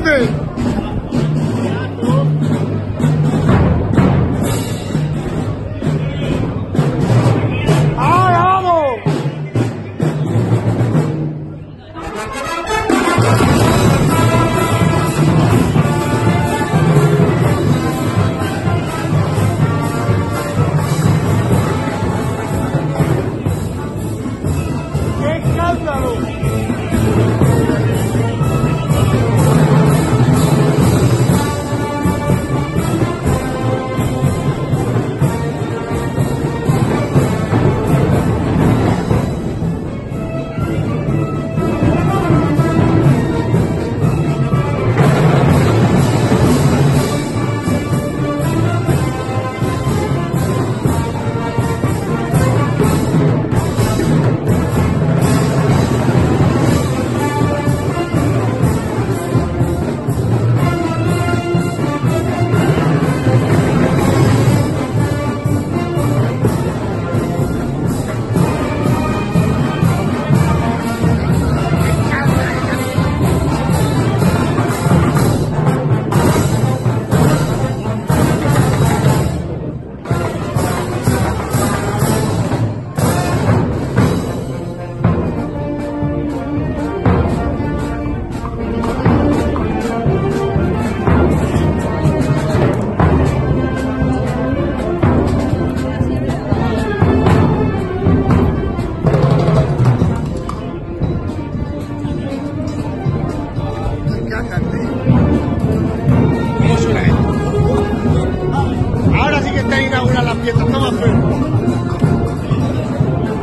women.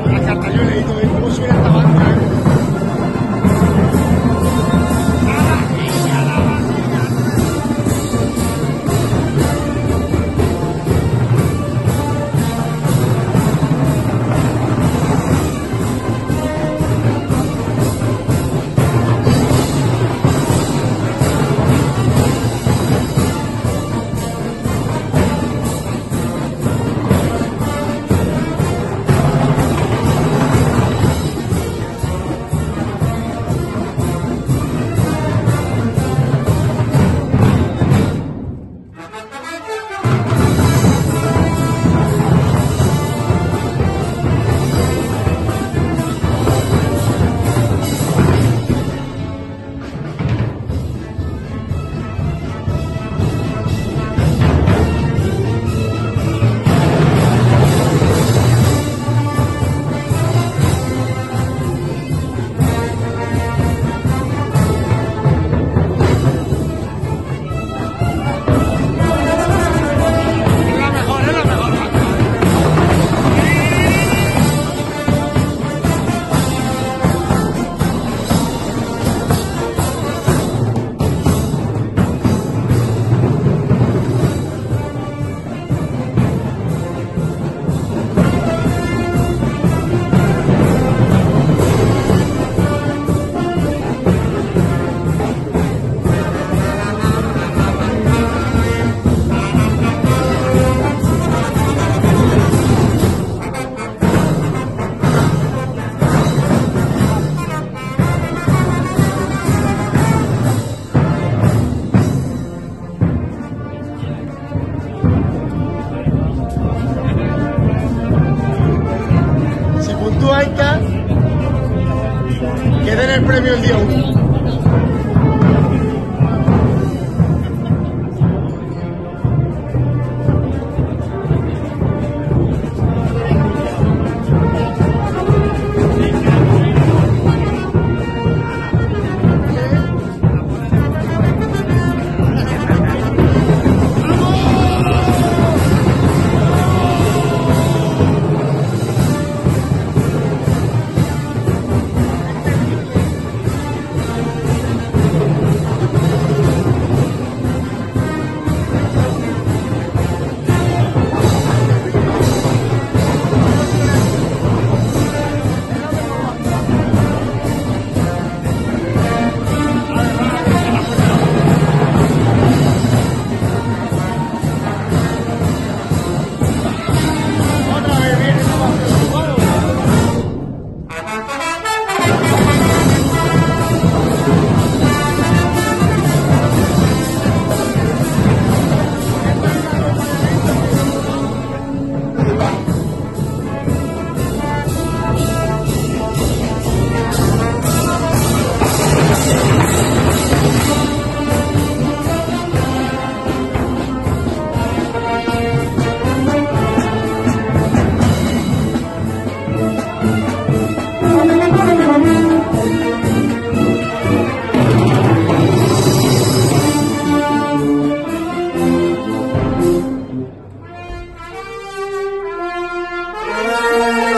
Gracias, Tayone. Ahí premio el día Música